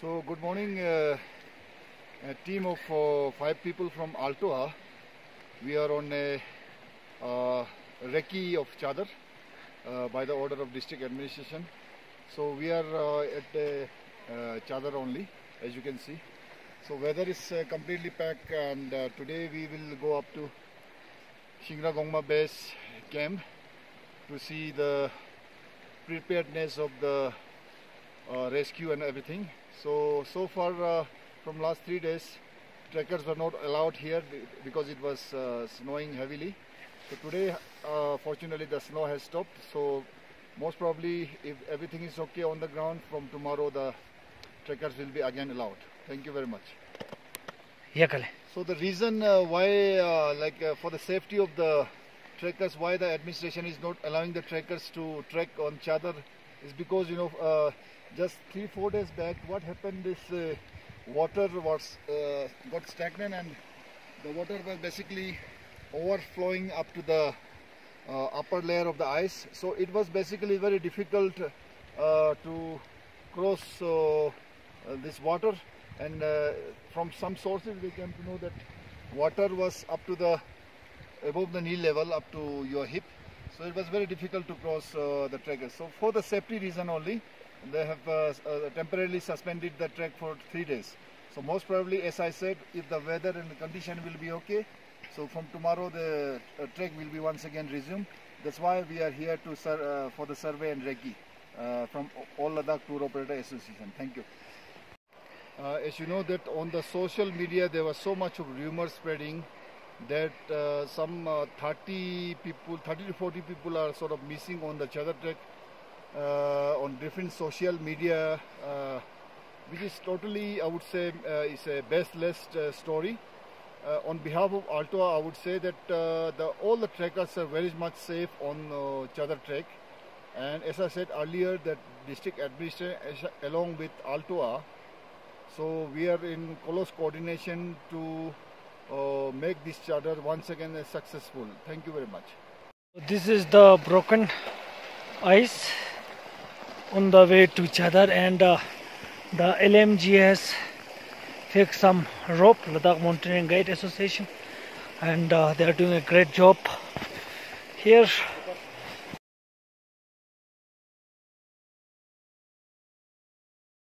So good morning, uh, a team of uh, five people from Altoa. We are on a uh, recce of Chadar uh, by the order of district administration. So we are uh, at uh, Chadar only, as you can see. So weather is uh, completely packed, and uh, today we will go up to Shingra Gongma base camp to see the preparedness of the rescue and everything. So so far uh, from last three days, trekkers were not allowed here because it was uh, snowing heavily. So today, uh, fortunately, the snow has stopped. So most probably, if everything is okay on the ground, from tomorrow the trekkers will be again allowed. Thank you very much. So the reason uh, why, uh, like uh, for the safety of the trekkers, why the administration is not allowing the trekkers to trek on Chadar is because you know uh, just three four days back, what happened is uh, water was uh, got stagnant and the water was basically overflowing up to the uh, upper layer of the ice. So it was basically very difficult uh, to cross uh, this water. And from some sources, we came to know that water was up to the above the knee level, up to your hip. So it was very difficult to cross uh, the trekkers. So for the safety reason only, they have uh, uh, temporarily suspended the trek for three days. So most probably, as I said, if the weather and the condition will be okay, so from tomorrow the uh, trek will be once again resumed. That's why we are here to uh, for the survey and recce from All Ladakh Tour Operator Association. Thank you. Uh, as you know that on the social media there was so much of rumor spreading that uh, some uh, 30 people, 30 to 40 people are sort of missing on the Chadar trek uh, on different social media, uh, which is totally, I would say, uh, is a baseless uh, story. On behalf of Altoa, I would say that the, all the trekkers are very much safe on uh, Chadar trek. And as I said earlier, that district administration along with Altoa, so we are in close coordination to make this Chadar once again successful. Thank you very much. This is the broken ice on the way to Chadar and uh, the LMG has fixed some rope, Ladakh Mountaineering Guide Association, and uh, they are doing a great job. Here